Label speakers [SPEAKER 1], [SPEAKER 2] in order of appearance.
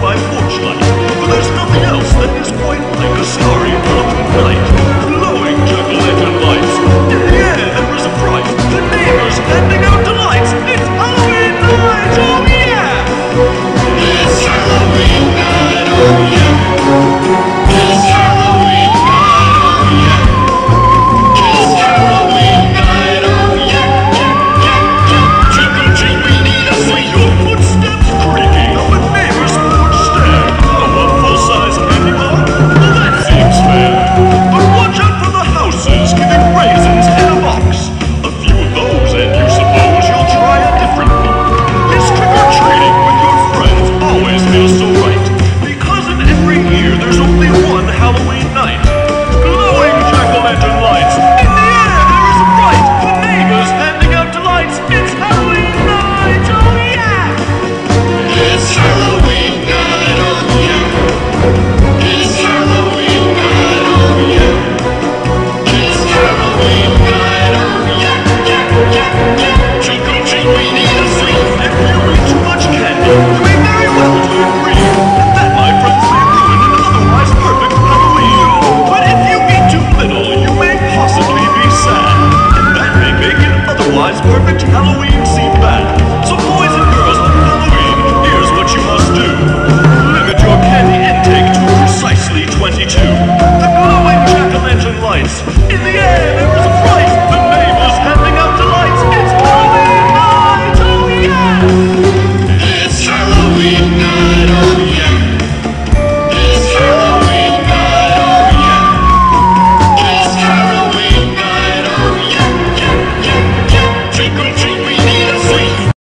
[SPEAKER 1] 怀不。Personalized perfect Halloween.